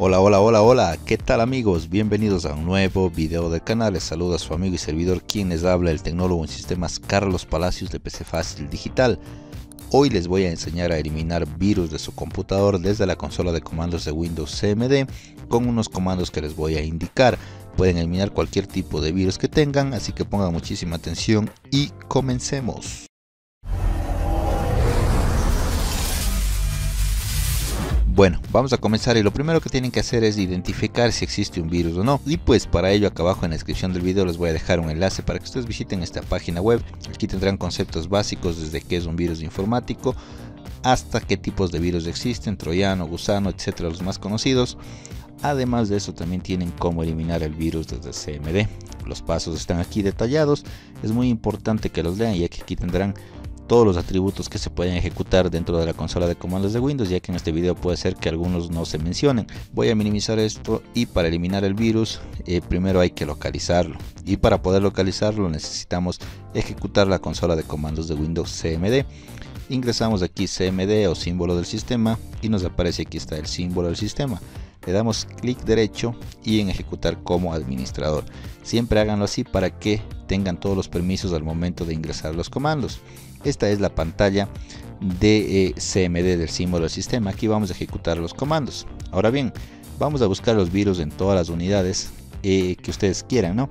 Hola, hola, hola, hola, ¿qué tal amigos? Bienvenidos a un nuevo video del canal. Les saluda su amigo y servidor quien les habla, el tecnólogo en sistemas Carlos Palacios de PC Fácil Digital. Hoy les voy a enseñar a eliminar virus de su computador desde la consola de comandos de Windows CMD con unos comandos que les voy a indicar. Pueden eliminar cualquier tipo de virus que tengan, así que pongan muchísima atención y comencemos. Bueno, vamos a comenzar y lo primero que tienen que hacer es identificar si existe un virus o no. Y pues para ello acá abajo en la descripción del video les voy a dejar un enlace para que ustedes visiten esta página web. Aquí tendrán conceptos básicos desde qué es un virus informático hasta qué tipos de virus existen, troyano, gusano, etcétera, los más conocidos. Además de eso también tienen cómo eliminar el virus desde CMD. Los pasos están aquí detallados. Es muy importante que los lean ya que aquí tendrán todos los atributos que se pueden ejecutar dentro de la consola de comandos de Windows, ya que en este video puede ser que algunos no se mencionen. Voy a minimizar esto y para eliminar el virus, eh, primero hay que localizarlo. Y para poder localizarlo necesitamos ejecutar la consola de comandos de Windows CMD. Ingresamos aquí CMD o símbolo del sistema y nos aparece aquí está el símbolo del sistema. Le damos clic derecho y en ejecutar como administrador. Siempre háganlo así para que tengan todos los permisos al momento de ingresar los comandos. Esta es la pantalla de eh, CMD del símbolo del sistema. Aquí vamos a ejecutar los comandos. Ahora bien, vamos a buscar los virus en todas las unidades eh, que ustedes quieran, ¿no?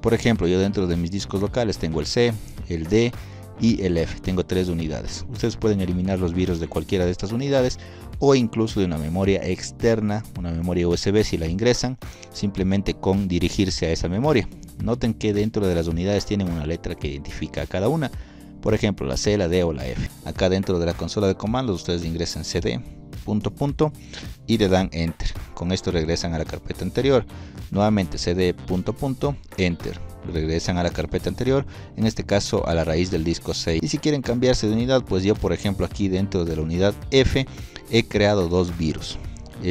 Por ejemplo, yo dentro de mis discos locales tengo el C, el D y el F. Tengo tres unidades. Ustedes pueden eliminar los virus de cualquiera de estas unidades o incluso de una memoria externa, una memoria USB si la ingresan, simplemente con dirigirse a esa memoria. Noten que dentro de las unidades tienen una letra que identifica a cada una por ejemplo la C, la D o la F. Acá dentro de la consola de comandos ustedes ingresan CD, punto, punto y le dan Enter. Con esto regresan a la carpeta anterior. Nuevamente CD, punto, punto, Enter. Regresan a la carpeta anterior, en este caso a la raíz del disco 6. Y si quieren cambiarse de unidad, pues yo por ejemplo aquí dentro de la unidad F he creado dos virus.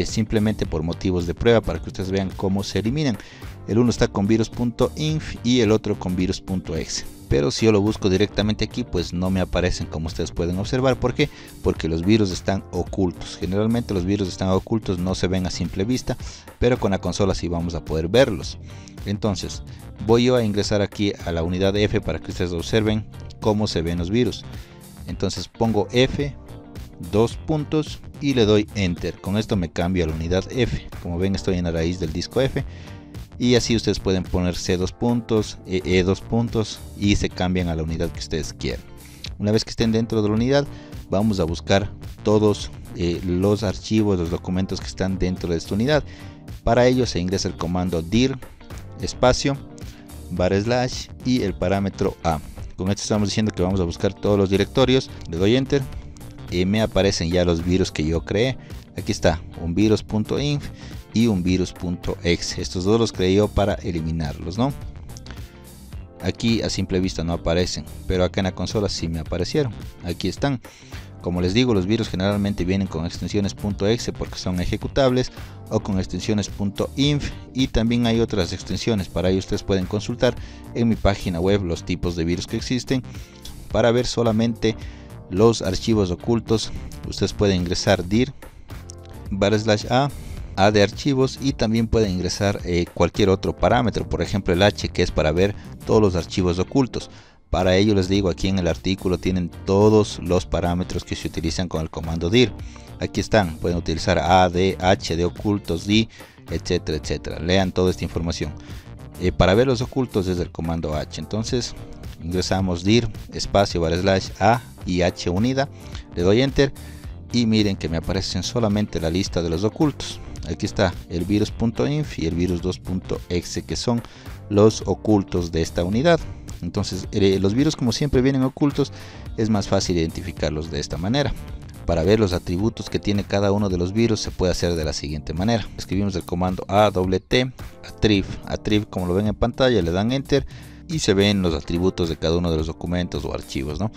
Simplemente por motivos de prueba para que ustedes vean cómo se eliminan. El uno está con virus.inf y el otro con virus.exe pero si yo lo busco directamente aquí pues no me aparecen como ustedes pueden observar. ¿por qué? porque los virus están ocultos. Generalmente los virus están ocultos no se ven a simple vista pero con la consola sí vamos a poder verlos. Entonces voy yo a ingresar aquí a la unidad F para que ustedes observen cómo se ven los virus. Entonces pongo F dos puntos y le doy enter. Con esto me cambio a la unidad F. Como ven estoy en la raíz del disco F y así ustedes pueden poner C2 puntos, E2 puntos y se cambian a la unidad que ustedes quieran. Una vez que estén dentro de la unidad, vamos a buscar todos eh, los archivos, los documentos que están dentro de esta unidad. Para ello se ingresa el comando dir espacio bar slash y el parámetro a. Con esto estamos diciendo que vamos a buscar todos los directorios. Le doy enter y me aparecen ya los virus que yo creé. Aquí está un virus.inf y un virus.exe. Estos dos los creé yo para eliminarlos, ¿no? Aquí a simple vista no aparecen, pero acá en la consola sí me aparecieron. Aquí están. Como les digo, los virus generalmente vienen con extensiones .exe porque son ejecutables o con extensiones .inf y también hay otras extensiones. Para ello ustedes pueden consultar en mi página web los tipos de virus que existen para ver solamente los archivos ocultos. Ustedes pueden ingresar dir slash a a de archivos y también pueden ingresar eh, cualquier otro parámetro, por ejemplo el H que es para ver todos los archivos ocultos. Para ello les digo aquí en el artículo tienen todos los parámetros que se utilizan con el comando dir. Aquí están, pueden utilizar A, D, H de ocultos, D, etcétera, etcétera. Lean toda esta información. Eh, para ver los ocultos es el comando H. Entonces ingresamos dir espacio barra slash A y H unida. Le doy enter y miren que me aparecen solamente la lista de los ocultos aquí está el virus.inf y el virus2.exe que son los ocultos de esta unidad. Entonces eh, los virus como siempre vienen ocultos. Es más fácil identificarlos de esta manera. Para ver los atributos que tiene cada uno de los virus se puede hacer de la siguiente manera. Escribimos el comando AWT atrib atrib como lo ven en pantalla le dan enter y se ven los atributos de cada uno de los documentos o archivos ¿no?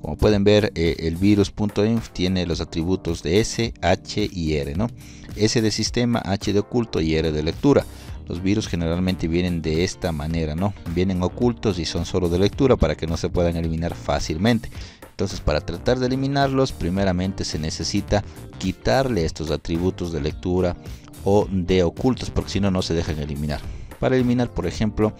Como pueden ver, eh, el virus.inf tiene los atributos de S, H y R, ¿no? S de sistema, H de oculto y R de lectura. Los virus generalmente vienen de esta manera, ¿no? Vienen ocultos y son solo de lectura para que no se puedan eliminar fácilmente. Entonces, para tratar de eliminarlos, primeramente se necesita quitarle estos atributos de lectura o de ocultos porque si no no se dejan eliminar para eliminar por ejemplo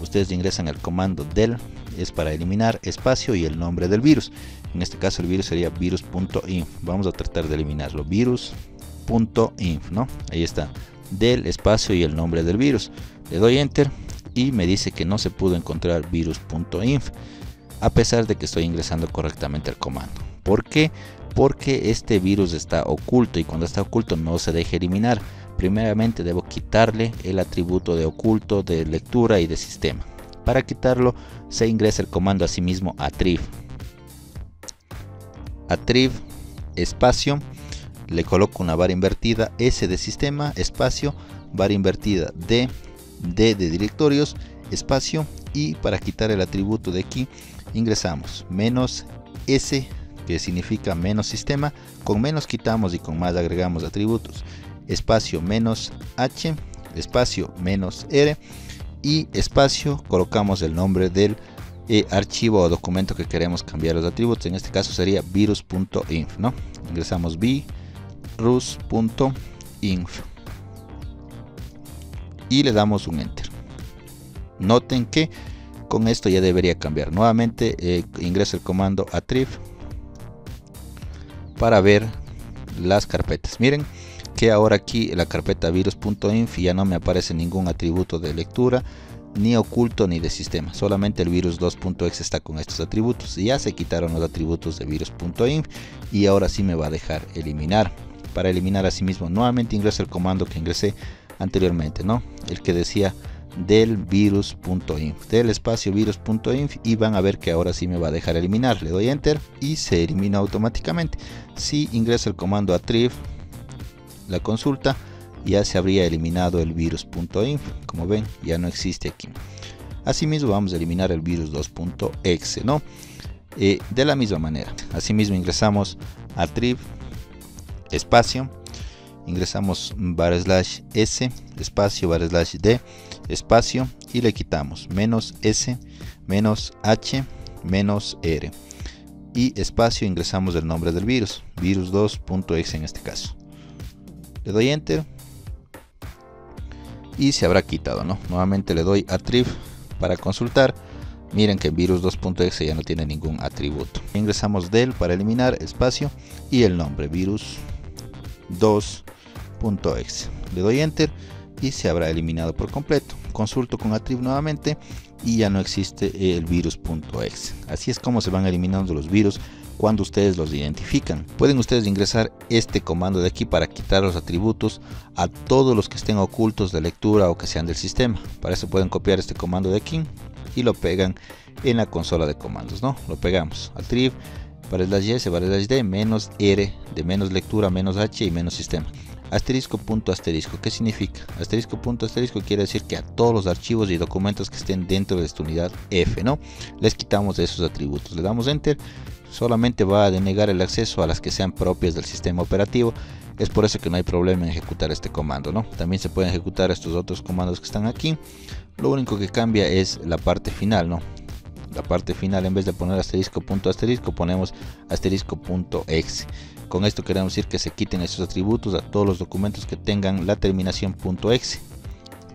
ustedes ingresan el comando del es para eliminar espacio y el nombre del virus. En este caso el virus sería virus.inf vamos a tratar de eliminarlo. Virus.inf no ahí está. Del espacio y el nombre del virus. Le doy enter y me dice que no se pudo encontrar virus.inf a pesar de que estoy ingresando correctamente el comando. ¿por qué? porque este virus está oculto y cuando está oculto no se deja eliminar primeramente debo quitarle el atributo de oculto de lectura y de sistema. Para quitarlo se ingresa el comando asimismo atriv. Atriv espacio le coloco una barra invertida S de sistema espacio barra invertida D D de directorios espacio y para quitar el atributo de aquí ingresamos menos S que significa menos sistema con menos quitamos y con más agregamos atributos espacio menos H espacio menos R y espacio colocamos el nombre del eh, archivo o documento que queremos cambiar los atributos. En este caso sería virus.inf no ingresamos virus.inf y le damos un enter. Noten que con esto ya debería cambiar. Nuevamente eh, ingreso el comando atriv para ver las carpetas. Miren que ahora aquí en la carpeta virus.inf ya no me aparece ningún atributo de lectura ni oculto ni de sistema. Solamente el virus 2.exe está con estos atributos. Ya se quitaron los atributos de virus.inf y ahora sí me va a dejar eliminar. Para eliminar asimismo nuevamente ingreso el comando que ingresé anteriormente no el que decía del virus.inf del espacio virus.inf y van a ver que ahora sí me va a dejar eliminar. Le doy enter y se elimina automáticamente. Si ingreso el comando atriv la consulta, ya se habría eliminado el virus.inf. Como ven, ya no existe aquí. Asimismo, vamos a eliminar el virus 2.exe, ¿no? Eh, de la misma manera. Asimismo, ingresamos a trip espacio, ingresamos barra slash s, espacio, barra slash d, espacio, y le quitamos menos s, menos h, menos r. Y espacio, ingresamos el nombre del virus, virus2.exe en este caso le doy enter. Y se habrá quitado no nuevamente le doy atriv para consultar. Miren que virus 2.exe ya no tiene ningún atributo. Ingresamos del para eliminar espacio y el nombre virus 2.exe le doy enter y se habrá eliminado por completo. Consulto con atriv nuevamente y ya no existe el virus.exe así es como se van eliminando los virus cuando ustedes los identifican. Pueden ustedes ingresar este comando de aquí para quitar los atributos a todos los que estén ocultos de lectura o que sean del sistema. Para eso pueden copiar este comando de aquí y lo pegan en la consola de comandos, ¿no? Lo pegamos al trip para el s, para el d, menos r de menos lectura, menos h y menos sistema. Asterisco punto asterisco, ¿qué significa? Asterisco punto asterisco quiere decir que a todos los archivos y documentos que estén dentro de esta unidad F, ¿no? Les quitamos esos atributos, le damos enter solamente va a denegar el acceso a las que sean propias del sistema operativo. Es por eso que no hay problema en ejecutar este comando ¿no? también se pueden ejecutar estos otros comandos que están aquí. Lo único que cambia es la parte final ¿no? la parte final en vez de poner asterisco punto asterisco ponemos asterisco punto exe. Con esto queremos decir que se quiten estos atributos a todos los documentos que tengan la terminación punto .exe.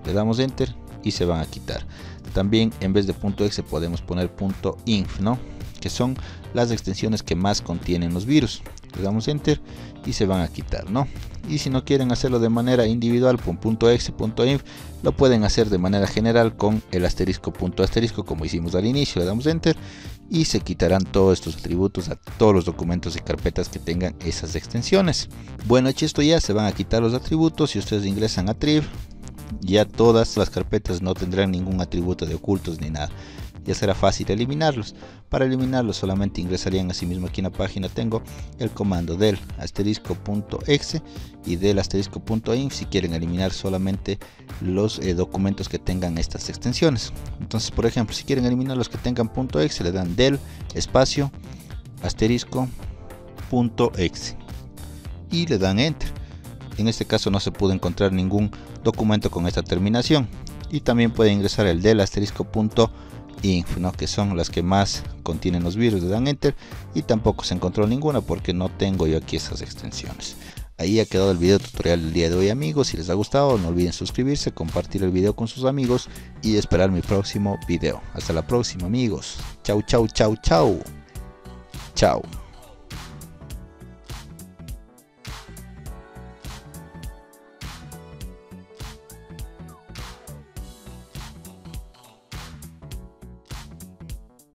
Le damos enter y se van a quitar. También en vez de punto .exe podemos poner punto .inf no que son las extensiones que más contienen los virus. Le damos enter y se van a quitar, ¿no? Y si no quieren hacerlo de manera individual con .exe, .inf, lo pueden hacer de manera general con el asterisco punto asterisco como hicimos al inicio. Le damos enter y se quitarán todos estos atributos a todos los documentos y carpetas que tengan esas extensiones. Bueno, hecho esto ya se van a quitar los atributos. Si ustedes ingresan a triv, ya todas las carpetas no tendrán ningún atributo de ocultos ni nada ya será fácil eliminarlos. Para eliminarlos solamente ingresarían así mismo aquí en la página tengo el comando del asterisco.exe y del asterisco.inf si quieren eliminar solamente los eh, documentos que tengan estas extensiones. Entonces por ejemplo si quieren eliminar los que tengan .exe le dan del espacio asterisco.exe y le dan enter. En este caso no se pudo encontrar ningún documento con esta terminación y también puede ingresar el del asterisco.exe inf, que son las que más contienen los virus, le dan enter y tampoco se encontró ninguna porque no tengo yo aquí esas extensiones. Ahí ha quedado el video tutorial del día de hoy amigos. Si les ha gustado no olviden suscribirse, compartir el video con sus amigos y esperar mi próximo video. Hasta la próxima amigos. Chau chau chau chau. Chao.